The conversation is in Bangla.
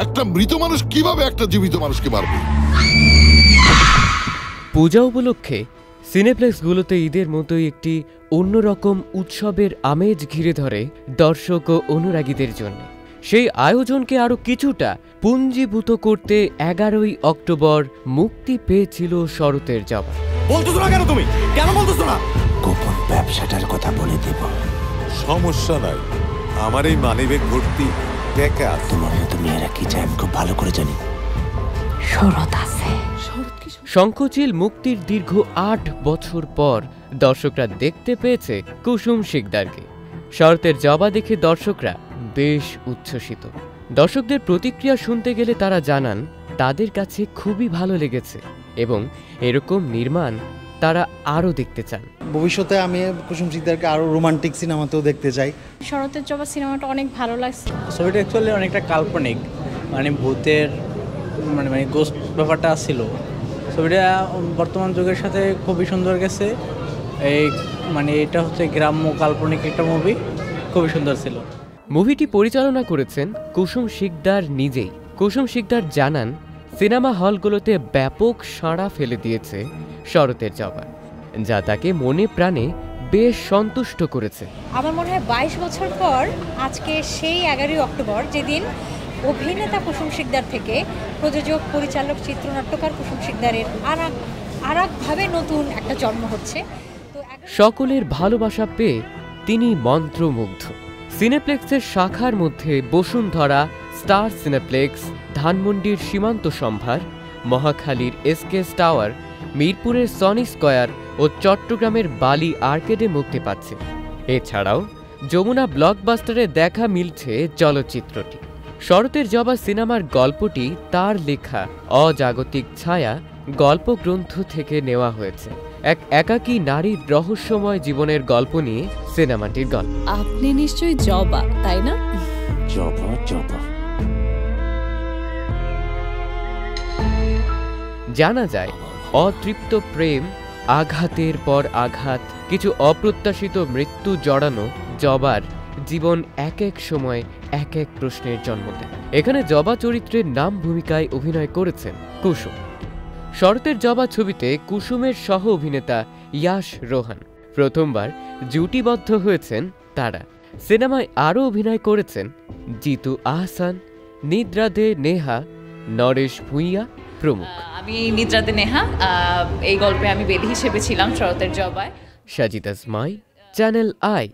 একটা মৃত মানুষ কীভাবে একটা জীবিত মানুষকে মারবে? পূজা উপলক্ষে সিনেপ্লেক্সগুলোতে ঈদের মতোই একটি অন্যরকম উৎসবের আমেজ ঘিরে ধরে দর্শক ও অনুরাগীদের জন্য। সেই আয়োজনকে আরও কিছুটা পুঞ্জীভূত করতে এগারোই অক্টোবর মুক্তি পেয়েছিল শরতের জবা বলতেছো না কেন তুমি? কেন বলতেছো না? গোপন ব্যবসাটার কথা বলে দেব। সমস্যা নাই। আমার এই মানিব্যাগ ভর্তি। আছে। তোমার মতো মেয়েরা কি চায়? আমি খুব ভালো করে জানি। শরৎ আছে। শঙ্খচিল মুক্তির দীর্ঘ আট বছর পর দর্শকরা দেখতে পেয়েছে কুসুম শিকদারকে। শরতের জবা দেখে দর্শকরা বেশ উচ্ছ্বসিত। দর্শকদের প্রতিক্রিয়া শুনতে গেলে তারা জানান তাদের কাছে খুবই ভালো লেগেছে এবং এরকম নির্মাণ তারা আরও দেখতে চান। ভবিষ্যতে আমি কুসুম সিকদারকে আরও রোমান্টিক সিনেমাতেও দেখতে চাই। শরতের জবা সিনেমাটা অনেক ভালো লাগছে। ছবিটা অ্যাকচুয়ালি অনেকটা কাল্পনিক মানে ভূতের মানে মানে গোস্ট ব্যাপারটা ছিল। ছবিটা বর্তমান যুগের সাথে খুবই সুন্দর গেছে। এই মানে এটা হচ্ছে গ্রাম্য কাল্পনিক একটা মুভি খুবই সুন্দর ছিল। মুভিটি পরিচালনা করেছেন কুসুম শিকদার নিজেই। কুসুম শিকদার জানান সিনেমা হলগুলোতে ব্যাপক সাড়া ফেলে দিয়েছে শরতের জবান যা তাকে মনে প্রাণে বেশ সন্তুষ্ট করেছে। আমার মনে হয় বাইশ বছর পর আজকে সেই এগারোই অক্টোবর যেদিন অভিনেতা কুসুম শিকদার থেকে প্রযোজক পরিচালক চিত্রনাট্যকার কুসুম শিকদারের আর আর একভাবে নতুন একটা জন্ম হচ্ছে। সকলের ভালোবাসা পেয়ে তিনি মন্ত্রমুগ্ধ। সিনেপ্লেক্সের শাখার মধ্যে বসুন্ধরা স্টার সিনেপ্লেক্স ধানমন্ডির সীমান্ত সম্ভার মহাখালীর এসকেস টাওয়ার মিরপুরের সনি স্কয়ার ও চট্টগ্রামের বালি আর্কেডে মুক্তি পাচ্ছে। এছাড়াও যমুনা ব্লকবাস্টারে দেখা মিলছে চলচ্চিত্রটি। শরতের জবা সিনেমার গল্পটি তার লেখা অজাগতিক ছায়া গল্পগ্রন্থ থেকে নেওয়া হয়েছে। এক একাকী নারীর রহস্যময় জীবনের গল্প নিয়ে সিনেমাটির গল্প। আপনি নিশ্চয়ই জবা তাই না? জব জব। জানা যায়, অতৃপ্ত প্রেম, আঘাতের পর আঘাত, কিছু অপ্রত্যাশিত মৃত্যু জড়ানো জবার জীবন এক এক সময় এক এক প্রশ্নের জন্ম দেয়। এখানে জবা চরিত্রের নাম ভূমিকায় অভিনয় করেছেন কুসুম। শরতের জবা ছবিতে কুসুমের সহ অভিনেতা ইয়াশ রোহান। প্রথমবার জুটিবদ্ধ হয়েছেন তারা। সিনেমায় আরও অভিনয় করেছেন জিতু আহসান, নিদ্রা দে নেহা, নরেশ ভূঁইয়া প্রমুখ। আমি নিদ্রাতে নেহা এই গল্পে আমি বেদি হিসেবে ছিলাম শরতের জবায়। Sajida my Channel I.